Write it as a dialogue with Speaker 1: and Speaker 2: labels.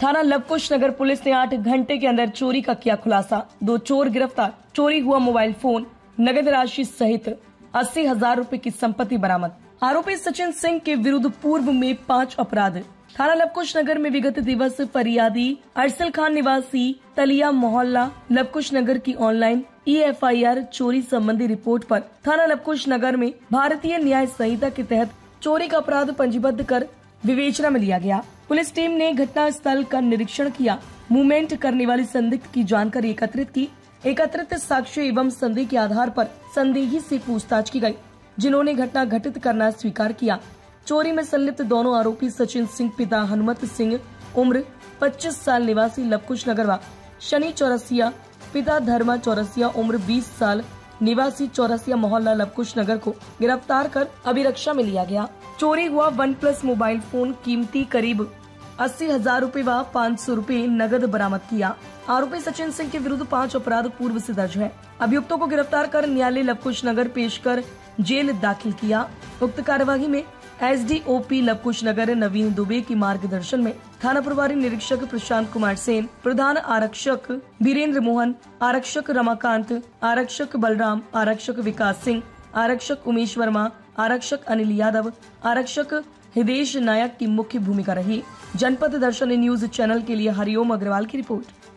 Speaker 1: थाना लवकुश नगर पुलिस ने आठ घंटे के अंदर चोरी का किया खुलासा। दो चोर गिरफ़्तार। चोरी हुआ मोबाइल फ़ोन, नगद राशि सहित अस्सी हज़ार रूपए की संपत्ति बरामद। आरोपी सचिन सिंह के विरुद्ध पूर्व में पाँच अपराध। थाना लवकुश नगर में विगत दिवस फरियादी अरसल खान निवासी तलिया मोहल्ला लवकुश नगर की ऑनलाइन ईएफआईआर चोरी संबंधी रिपोर्ट पर थाना लवकुश नगर में भारतीय न्याय संहिता के तहत चोरी का अपराध पंजीबद्ध कर विवेचना में लिया गया। पुलिस टीम ने घटना स्थल का निरीक्षण किया। मूवमेंट करने वाली संदिग्ध की जानकारी एकत्रित की। एकत्रित साक्ष्य एवं संदेह के आधार पर संदेही से पूछताछ की गई, जिन्होंने घटना घटित करना स्वीकार किया। चोरी में संलिप्त दोनों आरोपी सचिन सिंह, पिता हनुमत सिंह, उम्र 25 साल, निवासी लवकुश नगर व शनि चौरसिया, पिता धर्मा चौरसिया, उम्र 20 साल निवासी चौरसिया मोहल्ला लवकुश नगर को गिरफ़्तार कर अभिरक्षा में लिया गया। चोरी हुआ वन प्लस मोबाइल फ़ोन कीमती करीब अस्सी हज़ार रूपए व पाँच सौ रूपए नगद बरामद किया। आरोपी सचिन सिंह के विरुद्ध पाँच अपराध पूर्व से दर्ज है। अभियुक्तों को गिरफ़्तार कर न्यायालय लवकुश नगर पेश कर जेल दाखिल किया। उक्त कार्यवाही में एसडीओपी लवकुश नगर, नवीन दुबे की मार्गदर्शन में थाना प्रभारी निरीक्षक प्रशांत कुमार सेन, प्रधान आरक्षक वीरेंद्र मोहन, आरक्षक रमाकांत, आरक्षक बलराम, आरक्षक विकास सिंह, आरक्षक उमेश वर्मा, आरक्षक अनिल यादव, आरक्षक हिदेश नायक की मुख्य भूमिका रही। जनपद दर्शन न्यूज़ चैनल के लिए हरिओम अग्रवाल की रिपोर्ट।